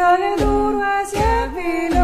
andare duro hacia.